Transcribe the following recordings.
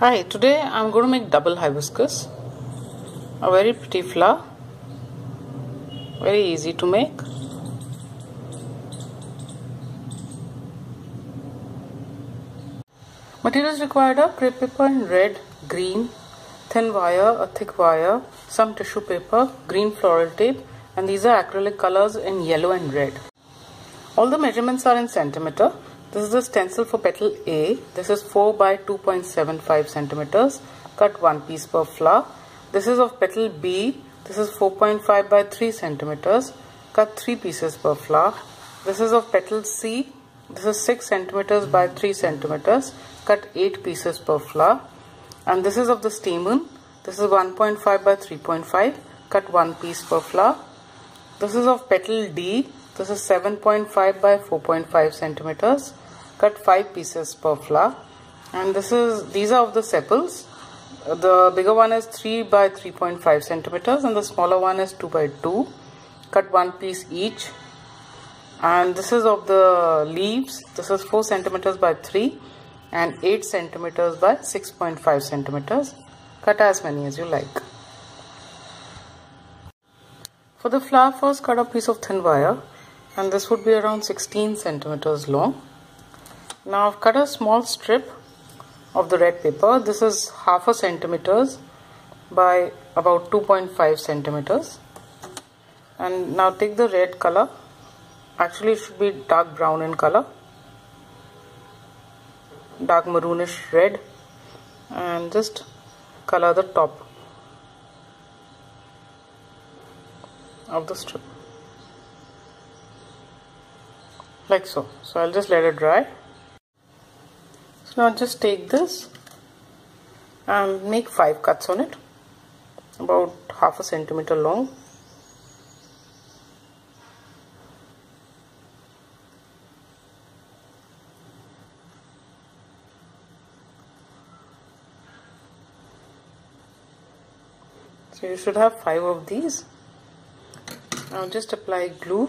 Hi, today I'm going to make double hibiscus. A very pretty flower. Very easy to make. Materials required are crepe paper in red, green, thin wire, a thick wire, some tissue paper, green floral tape and these are acrylic colors in yellow and red. All the measurements are in centimeter. This is the stencil for petal A. This is 4 by 2.75 centimeters. Cut one piece per flower. This is of petal B. This is 4.5 by 3 centimeters. Cut 3 pieces per flower. This is of petal C. This is 6 centimeters by 3 centimeters. Cut 8 pieces per flower. And this is of the stamen. This is 1.5 by 3.5. Cut 1 piece per flower. This is of petal D. This is 7.5 by 4.5 centimeters cut 5 pieces per flower and this is these are of the sepals. The bigger one is 3 by 3.5 centimeters and the smaller one is 2 by 2 cut one piece each. And this is of the leaves. This is 4 centimeters by 3 and 8 centimeters by 6.5 centimeters. Cut as many as you like. For the flower first cut a piece of thin wire and this would be around 16 centimeters long now I've cut a small strip of the red paper. This is half a centimeters by about 2.5 centimeters. And now take the red color. Actually it should be dark brown in color. Dark maroonish red. And just color the top of the strip. Like so. So I'll just let it dry so now just take this and make five cuts on it about half a centimeter long. So you should have five of these. Now just apply glue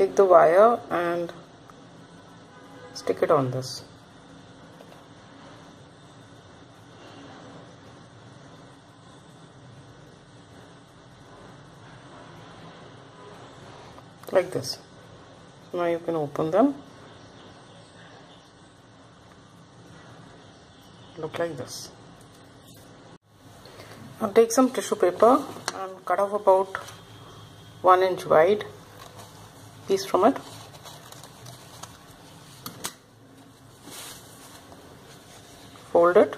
take the wire and stick it on this. Like this. Now you can open them. Look like this. Now take some tissue paper and cut off about one inch wide piece from it. Fold it.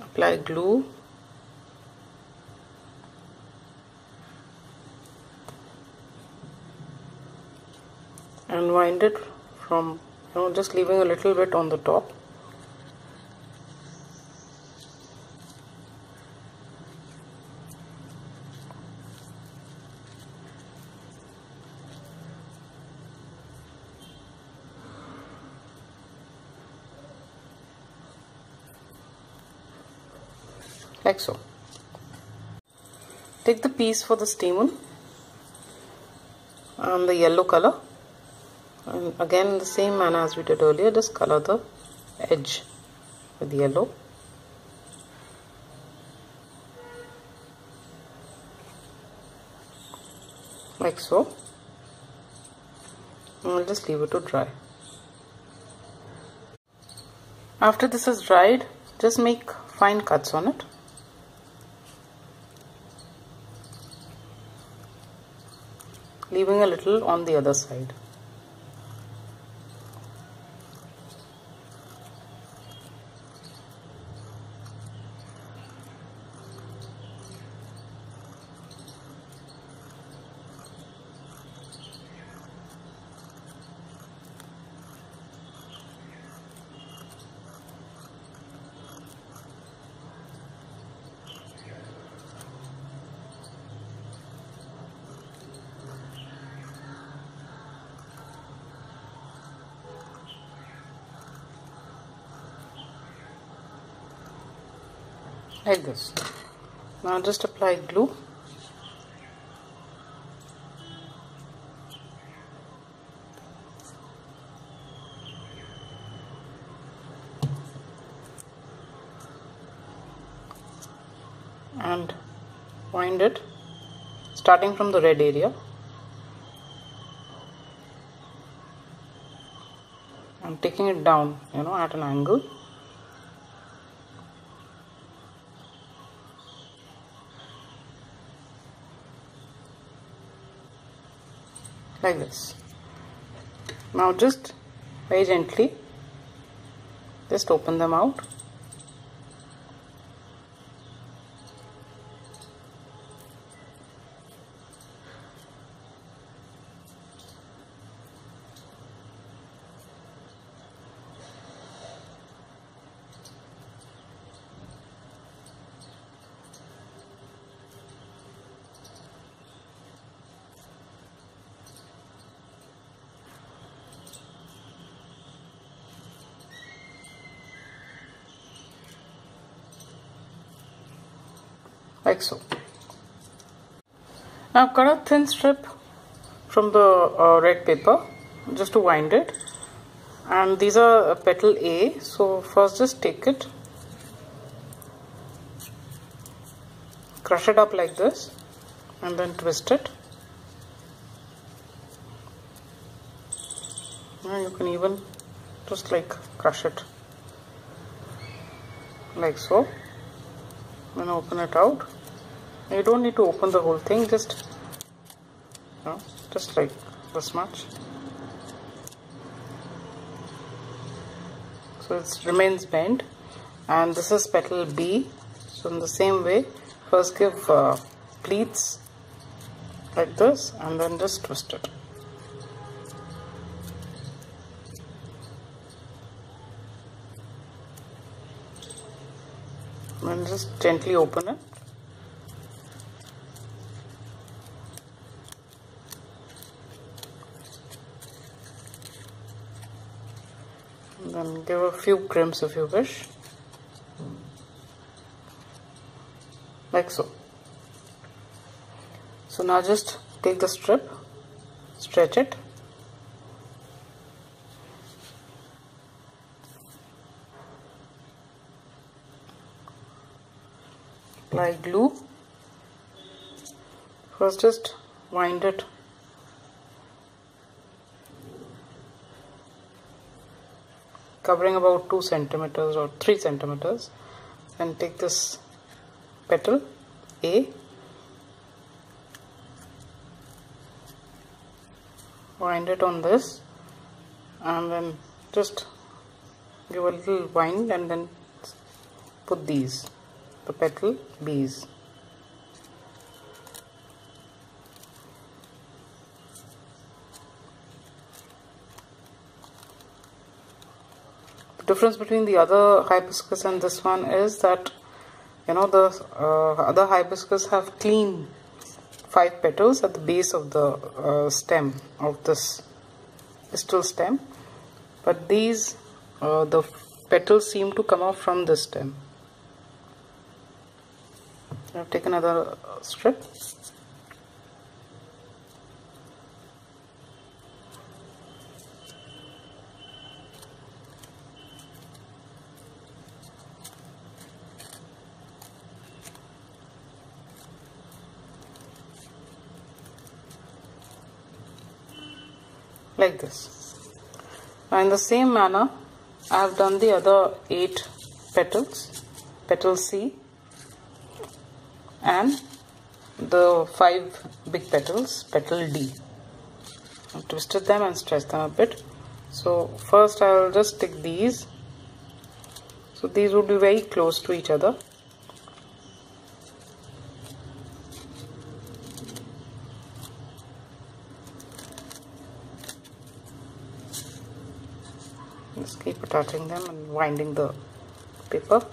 Apply glue. And wind it from you know just leaving a little bit on the top like so take the piece for the stamen and the yellow color. And again the same manner as we did earlier just color the edge with yellow. Like so and I'll just leave it to dry. After this is dried just make fine cuts on it leaving a little on the other side. Like this. Now just apply glue. And wind it starting from the red area. And taking it down you know at an angle like this. Now just very gently just open them out like so. Now cut a thin strip from the uh, red paper just to wind it. And these are petal A so first just take it crush it up like this and then twist it. Now you can even just like crush it like so then open it out you don't need to open the whole thing just you know, just like this much. So it remains bent and this is petal B. So in the same way first give uh, pleats like this and then just twist it and just gently open it. And then give a few crimps if you wish like so. So now just take the strip stretch it apply glue. First just wind it covering about 2 centimeters or 3 centimeters. And take this petal A. Wind it on this. And then just give a little wind and then put these the petal bees. The difference between the other hibiscus and this one is that you know the uh, other hibiscus have clean five petals at the base of the uh, stem of this pistil stem but these uh, the petals seem to come off from the stem I've taken another uh, strip. Like this. Now in the same manner I have done the other eight petals petal C and the five big petals petal D. I twisted them and stretched them a bit. So first I will just stick these. So these would be very close to each other. Just keep attaching them and winding the paper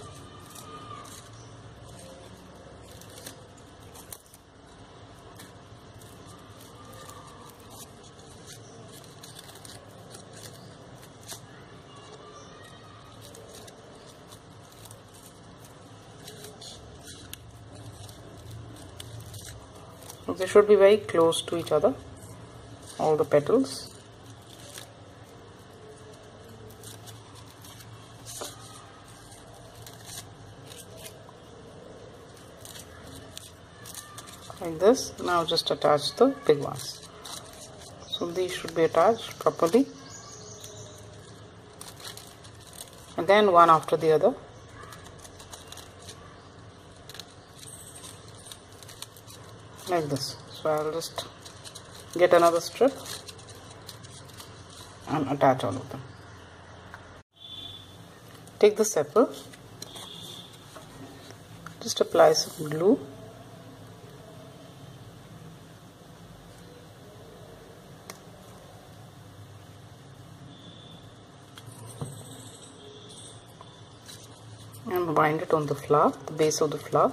they should be very close to each other all the petals. Like this now just attach the big ones. So these should be attached properly. And then one after the other like this. So I'll just get another strip and attach all of them. Take the sepal. Just apply some glue. And bind it on the flower, the base of the flower.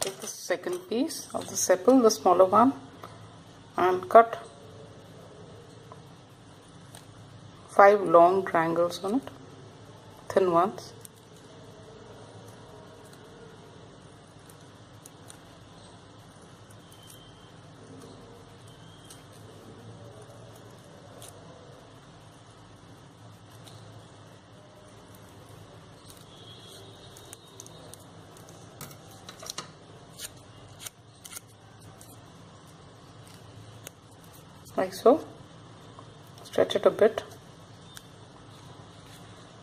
Take the second piece of the sepal, the smaller one, and cut five long triangles on it thin ones like so. Stretch it a bit.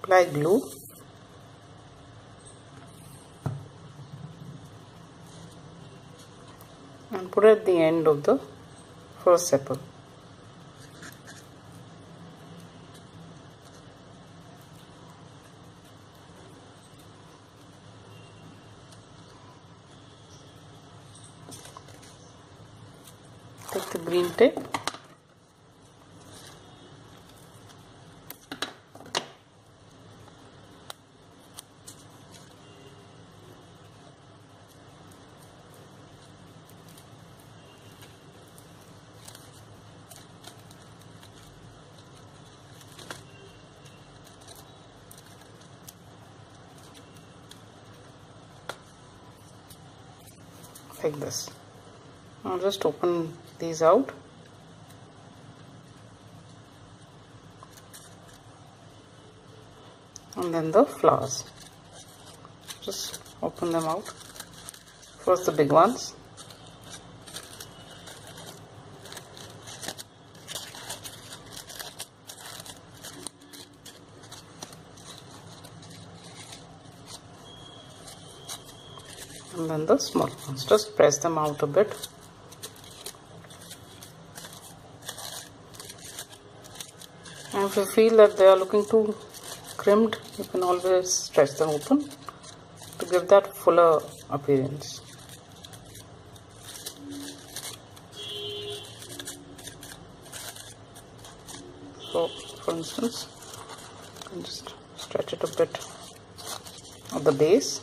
Apply glue. And put at the end of the first sepal. Take the green tape like this. I'll just open these out. And then the flowers. Just open them out. First the big ones and then the small ones just press them out a bit. And if you feel that they are looking too crimped you can always stretch them open to give that fuller appearance. So for instance you can just stretch it a bit at the base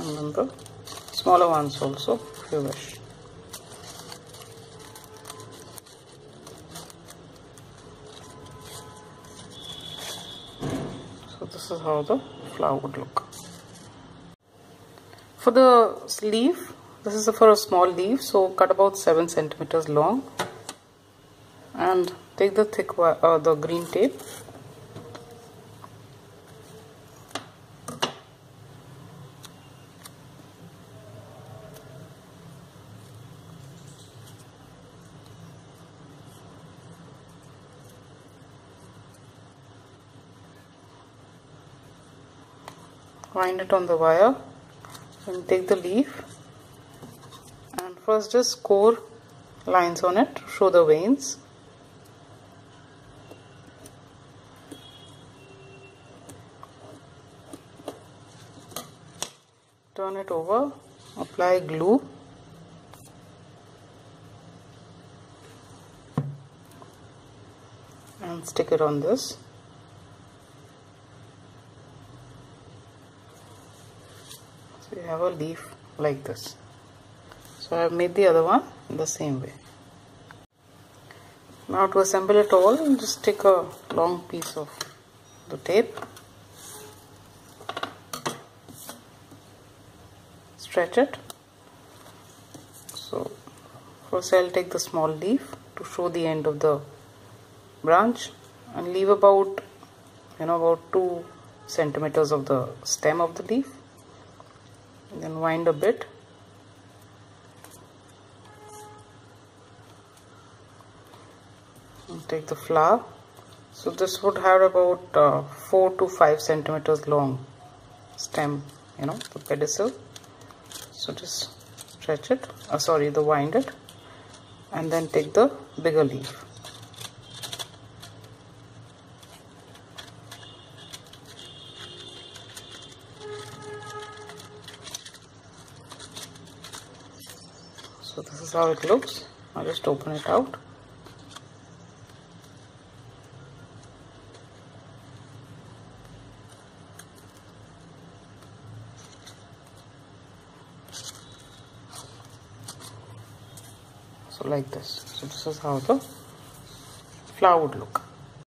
and then the smaller ones also if you wish. So this is how the flower would look. For the leaf this is for a small leaf so cut about 7 centimeters long. And take the thick uh, the green tape wind it on the wire and take the leaf and first just score lines on it to show the veins. Turn it over apply glue. And stick it on this. Have a leaf like this. So I have made the other one the same way. Now to assemble it all just take a long piece of the tape stretch it. So first I'll take the small leaf to show the end of the branch and leave about you know about 2 centimeters of the stem of the leaf then wind a bit. And take the flower. So this would have about uh, 4 to 5 centimeters long stem you know the pedicel. So just stretch it uh, sorry the wind it and then take the bigger leaf so this is how it looks. I'll just open it out. So like this. So this is how the flower would look